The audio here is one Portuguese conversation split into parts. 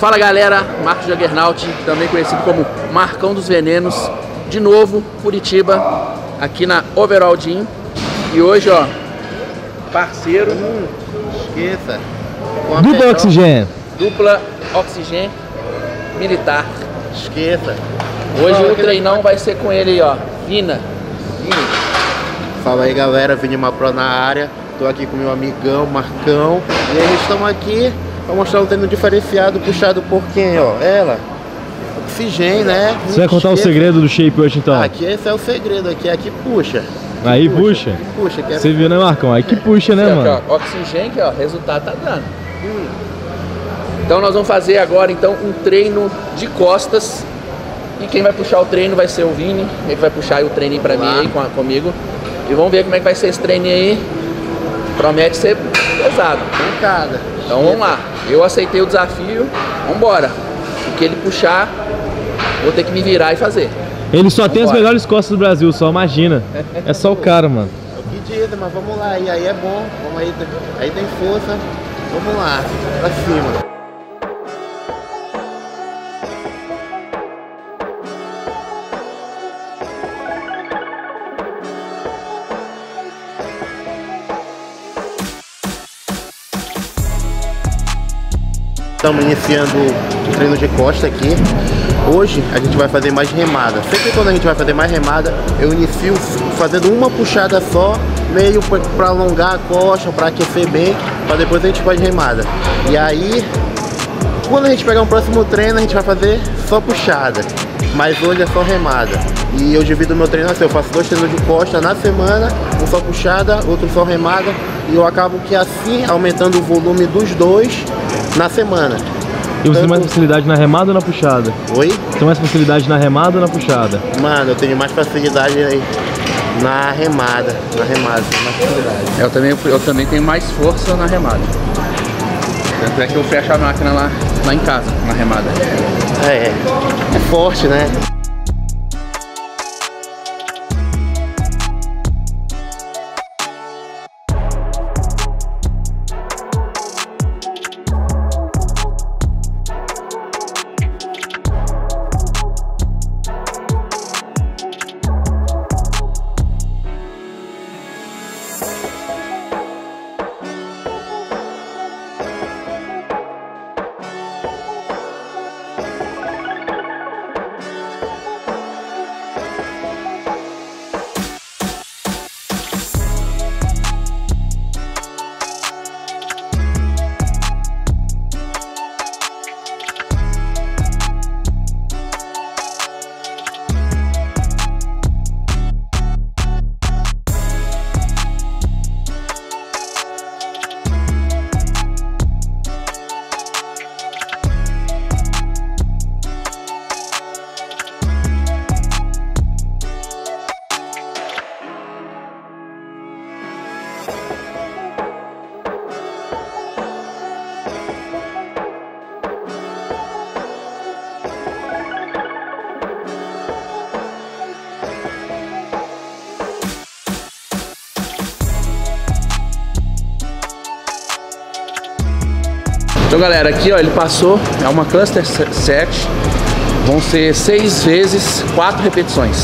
Fala galera, Marcos Jaggernaut, também conhecido como Marcão dos Venenos, de novo, Curitiba, aqui na Overall Gym. E hoje, ó, parceiro. Hum, esqueça. Dupla oxigênio. Dupla oxigênio militar. Esqueça. Hoje o treinão vai ser com ele aí, ó, Vina. Fala aí galera, Vini Mapro na área. Tô aqui com meu amigão Marcão. E aí estamos aqui para mostrar um treino diferenciado puxado por quem, ó? Ela. Oxigênio, né? Você vai contar o segredo do shape hoje então? Aqui esse é o segredo, aqui, aqui puxa. Aí puxa? Puxa, que é... Você viu, né, Marcão? Aí que puxa, né, aqui, mano? Ó, oxigênio, que ó, resultado tá dando. Hum. Então nós vamos fazer agora então um treino de costas. E quem vai puxar o treino vai ser o Vini. Ele vai puxar o treino para mim aí com, comigo. E vamos ver como é que vai ser esse treino aí. Promete ser pesado. Pancada. Então vamos lá. Eu aceitei o desafio. Vamos embora. O que ele puxar, vou ter que me virar e fazer. Ele só vamos tem as melhores costas do Brasil, só imagina. é só o cara, mano. É pedido, mas vamos lá. E aí é bom. Vamos aí, aí tem força. Vamos lá. Pra cima. Estamos iniciando o treino de costa aqui. Hoje a gente vai fazer mais remada. Sempre quando a gente vai fazer mais remada, eu inicio fazendo uma puxada só, meio para alongar a costa, para aquecer bem, para depois a gente faz remada. E aí, quando a gente pegar um próximo treino, a gente vai fazer só puxada. Mas hoje é só remada. E eu divido meu treino assim, eu faço dois treinos de costa na semana, um só puxada, outro só remada. E eu acabo que assim, aumentando o volume dos dois, na semana. E você Tanto... tem mais facilidade na remada ou na puxada? Oi? Você tem mais facilidade na remada ou na puxada? Mano, eu tenho mais facilidade aí na remada. Na remada, mais facilidade. Eu também, eu também tenho mais força na remada. Tanto é que eu fecho a máquina lá, lá em casa, na remada. É, é forte, né? Então galera, aqui ó, ele passou, é uma cluster set, vão ser seis vezes quatro repetições.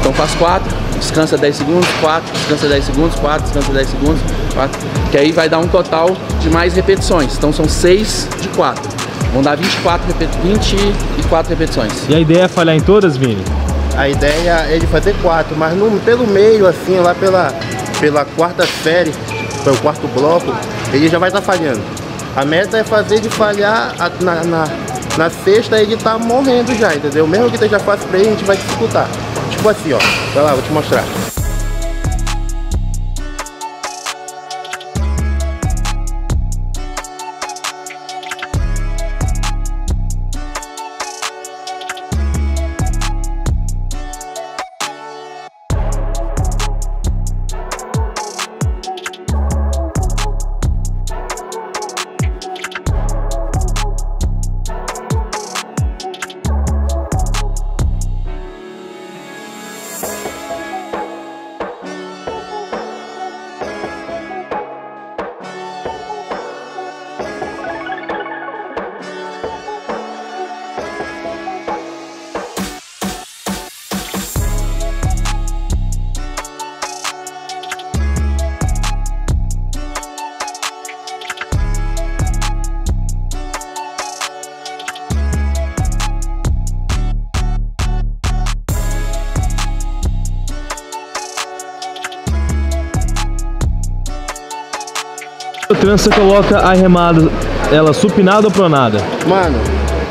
Então faz quatro, descansa 10 segundos, quatro, descansa 10 segundos, quatro, descansa 10 segundos, quatro, que aí vai dar um total de mais repetições. Então são seis de quatro. Vão dar 24, repeti 24 repetições. E a ideia é falhar em todas, Vini? A ideia é de fazer quatro, mas no, pelo meio, assim, lá pela, pela quarta série, pelo quarto bloco, ele já vai estar tá falhando. A meta é fazer de falhar a, na, na, na sexta ele tá morrendo já, entendeu? Mesmo que esteja fácil pra ele, a gente vai dificultar. Tipo assim, ó. Vai lá, vou te mostrar. Você coloca a remada, ela supinada ou pronada? Mano,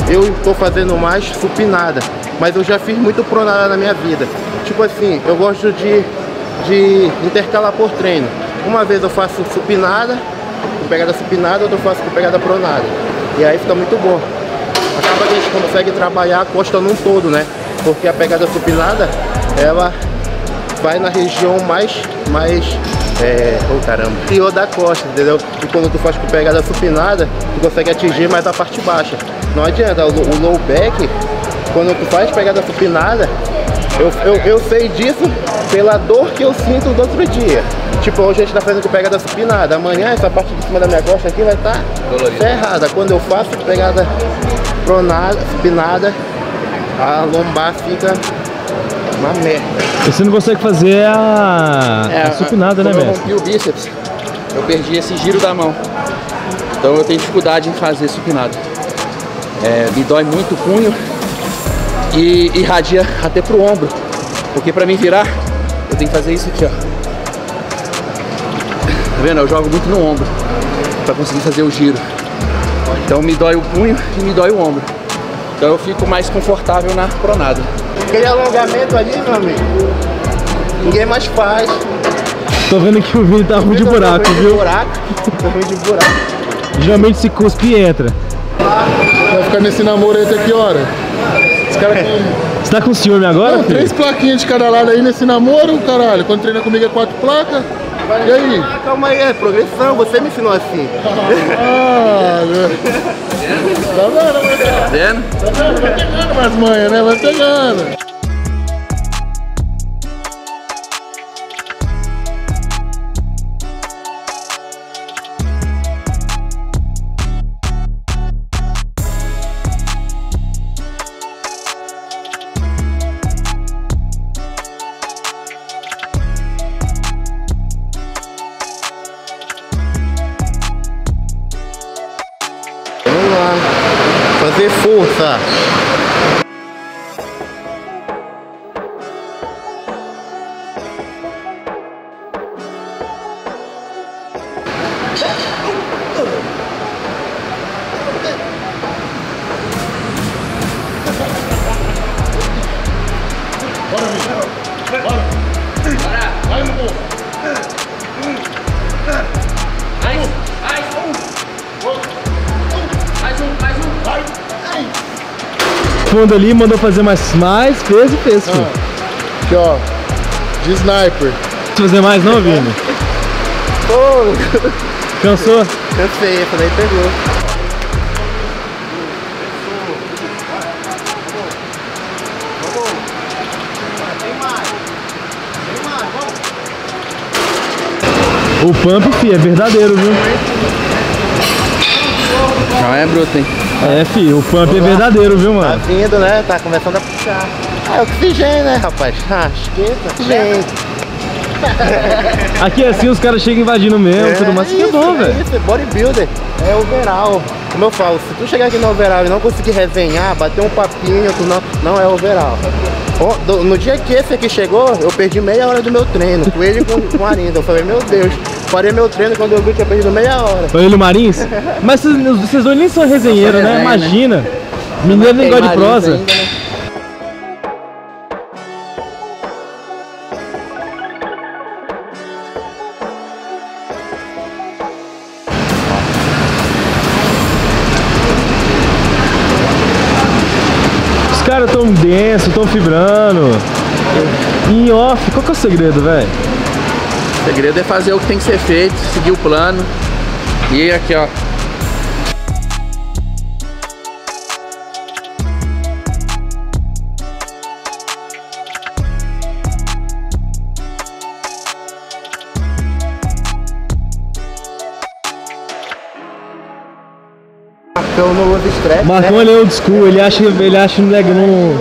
eu tô fazendo mais supinada, mas eu já fiz muito pronada na minha vida. Tipo assim, eu gosto de, de intercalar por treino. Uma vez eu faço supinada, com pegada supinada, outra eu faço com pegada pronada. E aí fica muito bom. Acaba que a gente consegue trabalhar a costa num todo, né? Porque a pegada supinada, ela vai na região mais, mais é, oh caramba, pior da costa, entendeu? E quando tu faz com pegada supinada, tu consegue atingir mais a parte baixa. Não adianta, o, o low back, quando tu faz pegada supinada, eu, eu, eu sei disso pela dor que eu sinto do outro dia. Tipo, hoje a gente tá fazendo com pegada supinada, amanhã essa parte de cima da minha costa aqui vai estar tá ferrada. Quando eu faço pegada pronada, supinada, a lombar fica uma merda. Você não consegue fazer a, é, a supinada, né, mestre? Eu rompi o bíceps, eu perdi esse giro da mão. Então eu tenho dificuldade em fazer supinado. É, me dói muito o punho e irradia até pro ombro. Porque pra mim virar, eu tenho que fazer isso aqui, ó. Tá vendo? Eu jogo muito no ombro pra conseguir fazer o giro. Então me dói o punho e me dói o ombro. Então eu fico mais confortável na pronada. Aquele alongamento ali, meu amigo, ninguém mais faz. Tô vendo que o Vini tá ruim de buraco, viu? De buraco, tô ruim de buraco. Geralmente se cuspe e entra. Vai ficar nesse namoro aí até que hora? Os cara Você tá com ciúme agora, Não, três plaquinhas de cada lado aí nesse namoro, caralho. Quando treina comigo é quatro placas. E aí? Ah, calma aí, é progressão, você me ensinou assim. Ah? Tá vendo? Tá vendo? Tá vendo? Vai pegando mais manhas, né? Vai pegando. Força. Fundo ali, mandou fazer mais, mais, fez e fez, filho. Ah, Aqui, ó. De sniper. Não fazer mais não, Vini? Pô, Cansou? cansei, daí pegou. O pump, fi, é verdadeiro, viu? Não é bruto, hein? É, fi, o pump é verdadeiro, viu, Tá mano? vindo, né? Tá começando a puxar. Ah, é oxigênio, né, rapaz? Ah, esquenta. Oxigênio. Aqui assim os caras chegam invadindo mesmo, tudo mais. Isso que é bom, é velho. Isso, é bodybuilder. É overall. Como eu falo, se tu chegar aqui no overall e não conseguir resenhar, bater um papinho, tu não, não é overall. No dia que esse aqui chegou, eu perdi meia hora do meu treino, com ele e com, com a Arinda. Eu falei, meu Deus, parei meu treino quando eu vi que tinha perdido meia hora. Olha ele, o Marins. Mas vocês, vocês dois nem são resenheiros, né? resenha, né? Imagina. Mineiro nem gosta de prosa. ainda, né? Os caras tão denso, tão fibrando. Em off, qual que é o segredo, velho? O segredo é fazer o que tem que ser feito, seguir o plano. E aqui, ó. Eu não uso estresse, Marcão né? ele é old school, ele acha, ele acha legal. Não...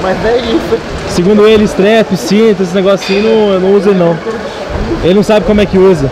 Mas é isso. Segundo ele, strap, cinto, esse negocinho, não, eu não uso ele não. Ele não sabe como é que usa.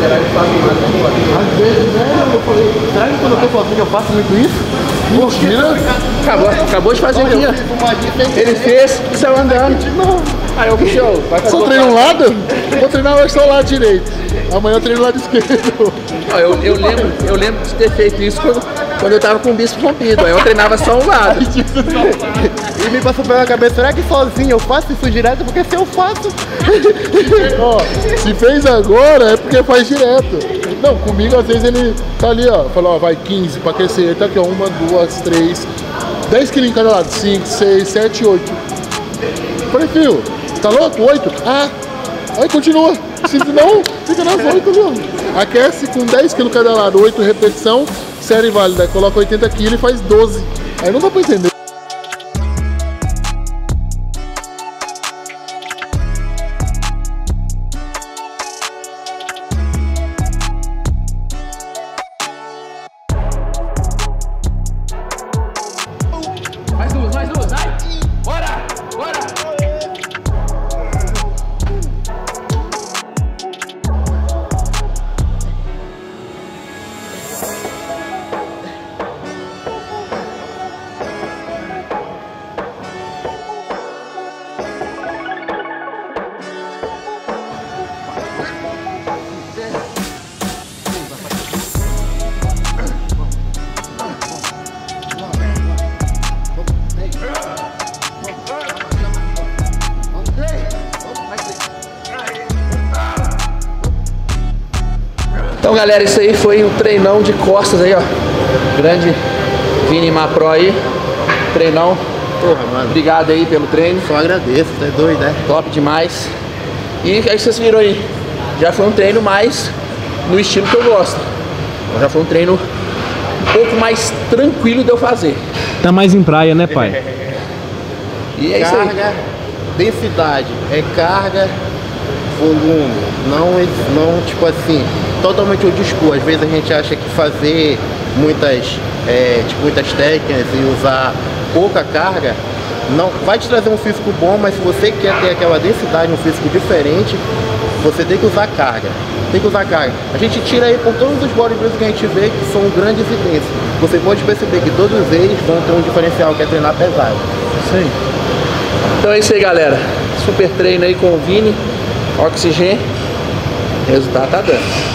Às vezes, né? Eu falei, será que quando eu tô sozinho eu faço muito isso? Mentira. Acabou, acabou de fazer aqui, ó. Ele fez e saiu andando. Aí eu falei, ó, vai fazer Só treina um lado? Vou treinar hoje só o lado direito. Amanhã eu treino o lado esquerdo. Ó, eu, eu lembro, eu lembro de ter feito isso quando, quando eu tava com o bispo rompido. Aí eu treinava só um lado. E me passou pela cabeça, será que sozinho eu faço isso direto? Porque se eu faço. Ó, se fez agora é porque faz direto. Não, comigo às vezes ele tá ali, ó. Falou, ó, vai 15 pra crescer. Ele tá aqui, ó. Uma, duas, três. 10 quilos em cada lado. 5, 6, 7, 8. Falei, filho, tá louco? 8? Ah! Aí continua. Se não, fica nas 8 ali, ó. Aquece com 10 quilos cada lado, 8 repetição, série válida. Coloca 80 quilos e faz 12. Aí não dá pra entender. Galera, isso aí foi o treinão de costas aí, ó. Grande Vini Mapro aí. Treinão. Porra, mano. Obrigado aí pelo treino. Só agradeço, tá doido, né? Top demais. E aí vocês viram aí. Já foi um treino mais no estilo que eu gosto. Já foi um treino um pouco mais tranquilo de eu fazer. Tá mais em praia, né, pai? E é isso aí. carga, densidade, é carga, volume, não, não tipo assim, totalmente old school. Às vezes a gente acha que fazer muitas, é, tipo, muitas técnicas e usar pouca carga não vai te trazer um físico bom, mas se você quer ter aquela densidade, um físico diferente, você tem que usar carga. Tem que usar carga. A gente tira aí por todos os bodybuilders que a gente vê que são grandes evidências. Você pode perceber que todos eles vão ter um diferencial que é treinar pesado. Aí. Então é isso aí, galera. Super treino aí com o Vini. Oxigênio. Resultado tá dando.